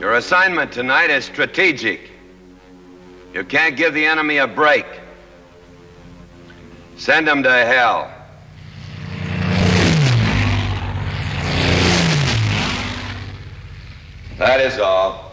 Your assignment tonight is strategic. You can't give the enemy a break. Send them to hell. That is all.